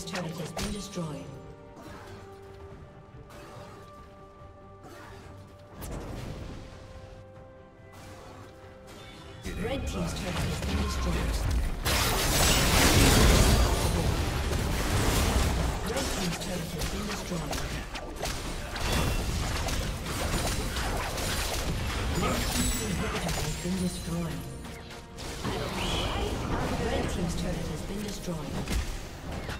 team's turret has been destroyed. Red team's turret has been destroyed. Destroyed. Red team's turret has been destroyed.